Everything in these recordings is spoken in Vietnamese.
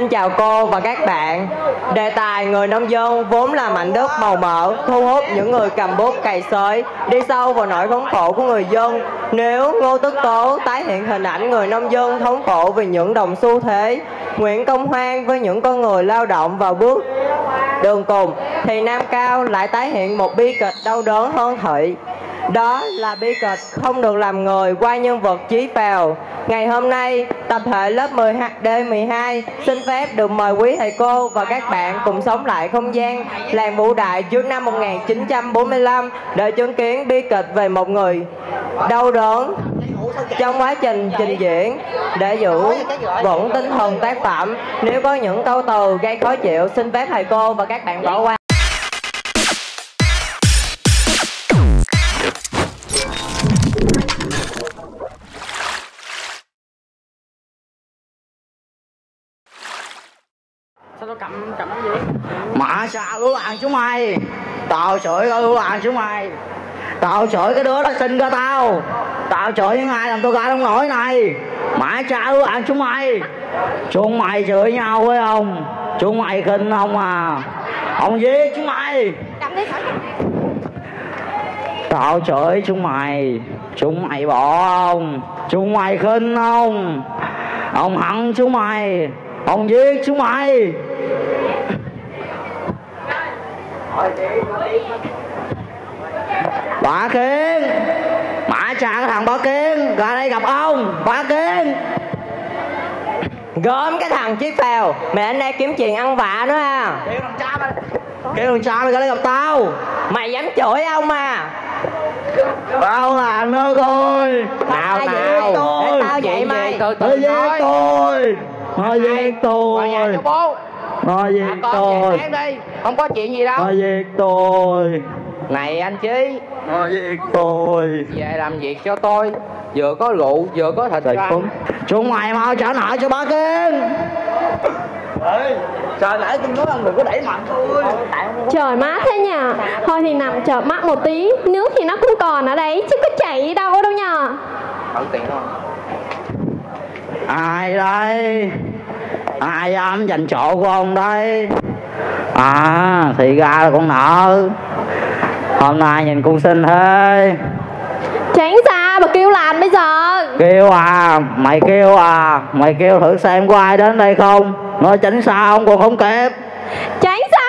Xin chào cô và các bạn. Đề tài người nông dân vốn là mảnh đất màu mỡ, thu hút những người cầm bút cày xới, đi sâu vào nỗi thống khổ của người dân. Nếu Ngô Tức Tố tái hiện hình ảnh người nông dân thống khổ vì những đồng xu thế, Nguyễn Công Hoan với những con người lao động vào bước đường cùng, thì Nam Cao lại tái hiện một bi kịch đau đớn hơn Thị. Đó là bi kịch không được làm người qua nhân vật chí phèo. Ngày hôm nay, tập thể lớp 10 D12 xin phép được mời quý thầy cô và các bạn cùng sống lại không gian làng Vũ Đại trước năm 1945 để chứng kiến bi kịch về một người đau đớn trong quá trình trình diễn để giữ vững tinh thần tác phẩm. Nếu có những câu từ gây khó chịu, xin phép thầy cô và các bạn bỏ qua. Tao cầm cầm cái gì Mà sao ưu làng chúng mày Tao chửi ưu làng chúng mày Tao chửi cái đứa đó sinh ra tao. Tao chửi những ai làm tôi ra trong nổi này. Mãi cha ưu làng chúng mày Chúng mày chửi nhau với ông Chúng mày khinh ông à? Ông giết chúng mày. Tao chửi chúng mày. Chúng mày bỏ ông Chúng mày khinh ông Ông hận chúng mày Ông giết chúng mày. Bà Kiên. Mã cha cái thằng Bà Kiên. Ra đây gặp ông Bà Kiên. Gớm cái thằng chiếc phèo. Mẹ anh đây kiếm chuyện ăn vạ nữa ha Kêu thằng cha mày. Kêu thằng cha mày ra đây gặp tao. Mày dám chửi ông à. Tao làm nữa coi. Nào Mày nào. tôi Để tao dạy mày. từ Nó từ giết nói tôi vào nhà tôi. cho bố. Nó à, giết con tôi. đi. Không có chuyện gì đâu. Nó giết tôi. Này anh chí. Nó giết tôi. Về làm việc cho tôi. Vừa có rượu vừa có thịt Trời ăn. phúng Chúng mày mau trả nợ cho bà Kiên Trời nãy tôi nói ông đừng có đẩy mạnh tôi. Trời mát thế nhờ Thôi thì nằm chợp mắt một tí. Nước thì nó cũng còn ở đấy Chứ có chảy đâu đâu nhờ Tận tiền không Ai đây? Ai dám giành chỗ của ông đây? À thì ra là con nợ. Hôm nay nhìn cũng xinh thế. Tránh ra mà kêu làm bây giờ. Kêu à Mày kêu à Mày kêu thử xem có ai đến đây không? Nói tránh xa ông còn không kịp. Tránh ra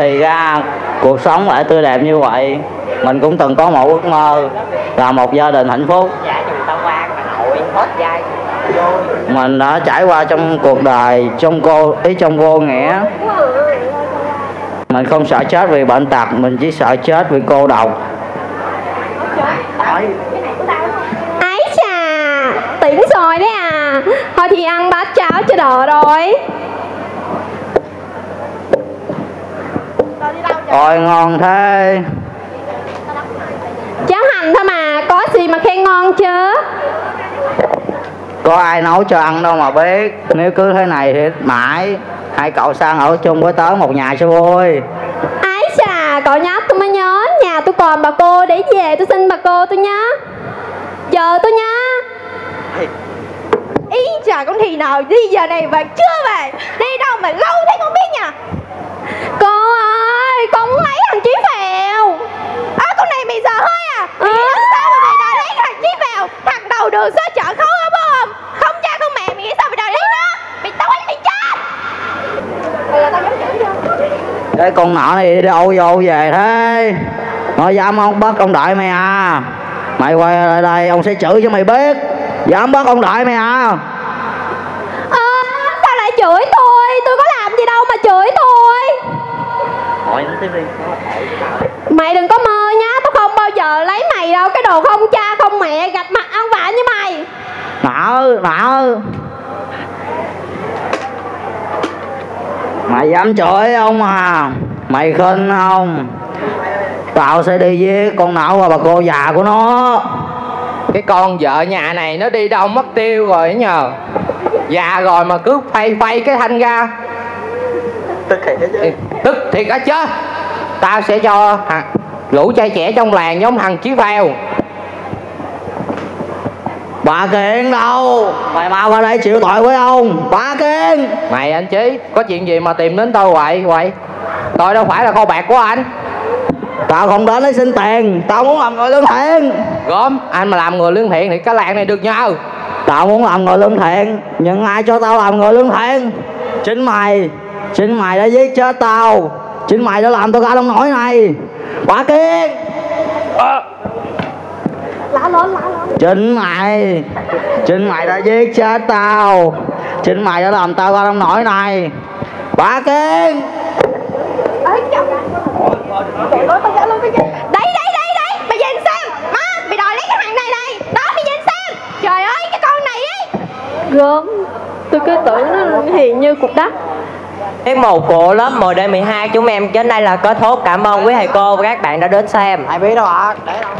Thì ra cuộc sống lại tươi đẹp như vậy. Mình cũng từng có một ước mơ Là một gia đình hạnh phúc. Mình đã trải qua trong cuộc đời, trong cô, ý trong vô nghĩa. Mình không sợ chết vì bệnh tật, mình chỉ sợ chết vì cô độc. Ấy chà, Tỉnh rồi đấy à. Thôi thì ăn bát cháo cho đỡ rồi. Ôi ngon thế. Cháo hành thôi mà Có gì mà khen ngon chứ? Có ai nấu cho ăn đâu mà biết. Nếu cứ thế này thì mãi hai cậu sang ở chung với tớ một nhà cho vui. Ái chà Cậu nhắc tôi mới nhớ Nhà tôi còn bà cô để về tôi xin bà cô tôi nhá Chờ tôi nhá Ý chà con thì nào đi giờ này mà chưa về. Đi đâu mà lâu thế không biết nha ơi Con muốn lấy thằng Chí Phèo À con này mày sợ hơi à? Mày nghĩ làm sao mà mày đòi lấy thằng Chí vào Thằng đầu đường xó chợ khấu á phải không? Không cha không mẹ mày nghĩ sao mày đòi lấy nó? Mày tao đánh mày chết cái con nọ này đi đâu vô về thế? Nó dám không? Bắt ông đợi mày à. Mày quay lại đây ông sẽ chửi cho mày biết. Dám bắt ông đợi mày à. Ờ, sao lại chửi tôi? Tôi có làm gì đâu mà chửi tôi hỏi nó tiếp đi Mày đừng có mơ nhá Tôi không bao giờ lấy mày đâu Cái đồ không cha không mẹ gạch mặt ăn vạ như mày. Nợ nợ mày dám chửi ông à? Mày khinh không? Tao sẽ đi với con não và bà cô già của nó. Cái con vợ nhà này nó đi đâu mất tiêu rồi nhờ? Già rồi mà cứ phay phay cái thanh ra. Tức thiệt chứ tức thiệt á chứ. Ta sẽ cho lũ trai trẻ trong làng giống thằng chí phèo bà kiện đâu? Mày mau qua đây chịu tội với ông. Bà kiện! Này anh chí, có chuyện gì mà tìm đến tôi vậy vậy? Tôi đâu phải là kho bạc của anh. Tao không đến lấy xin tiền, tao muốn làm người lương thiện. Gớm, anh mà làm người lương thiện thì cái làng này được nhờ tao muốn làm người lương thiện, nhưng ai cho tao làm người lương thiện? Chính mày chính mày đã giết chết tao. Chính mày đã làm tao ra đông nổi này. Bà kiên à. lạ lên lạ lên chính mày. Chính mày đã giết chết tao. Chính mày đã làm tao ra đông nổi này. Bà kiên đấy đấy đấy đấy mày nhìn xem. Má mày đòi lấy cái thằng này này đó mày nhìn xem. Trời ơi cái con này ấy. Gớm. Tôi cứ tưởng nó hiền như cục đất Tiết mục của lớp 10D12 chúng em đến đây là kết thúc. Cảm ơn quý thầy cô và các bạn đã đến xem. Thầy biết đâu ạ để đâu